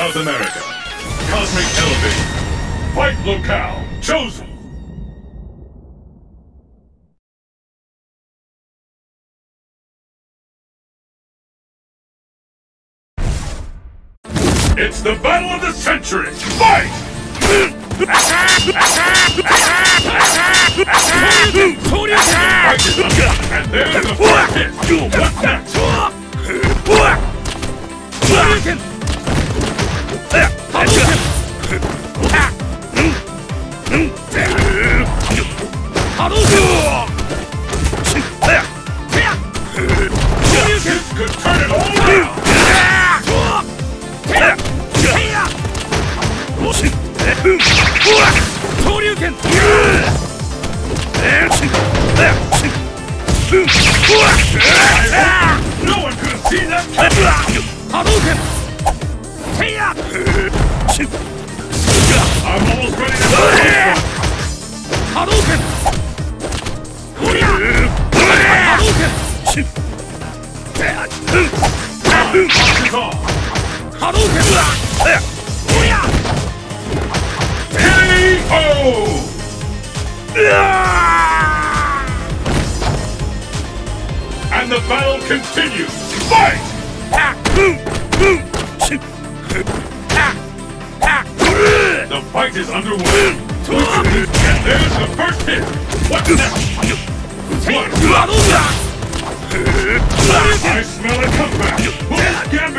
South America. Cosmic Elevate. Fight locale chosen. It's the battle of the century! Fight! And there's the No one could have seen that! I'm almost ready to battle continues! Fight! The fight is underway! And there's the first hit! What's next? What? I smell a comeback! Who's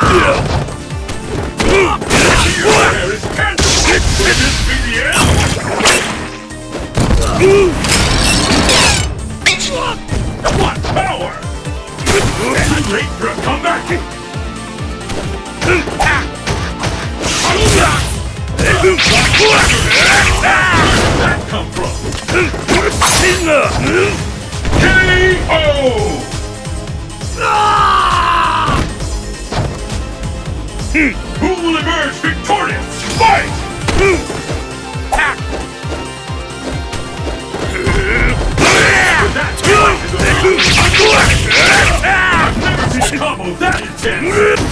Where did that come from? Never seen a combo that intense!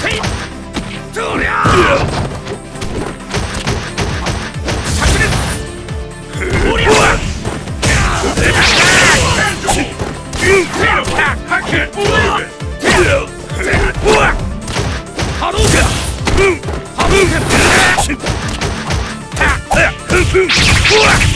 I can't believe it! And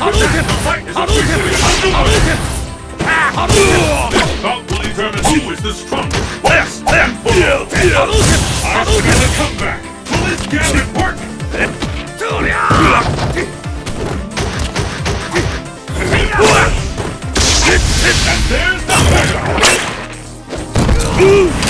Is officially underway! This bout will determine who is the strongest, best, and fullest! I smell a comeback! Will this gambit work? And there's the battle!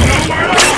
run,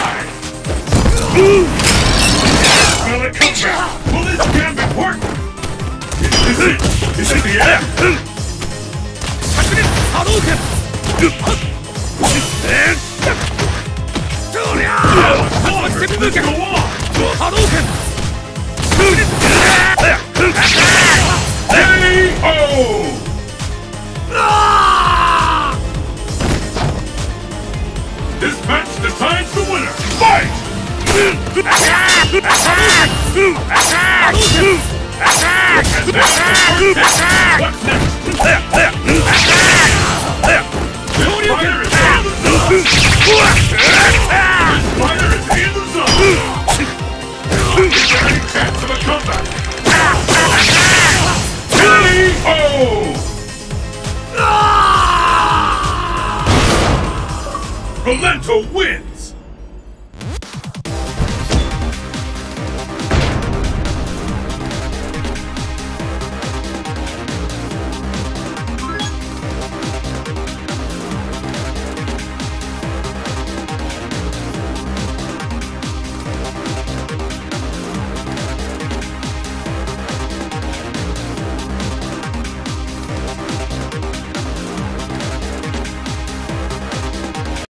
And that's the first match. What's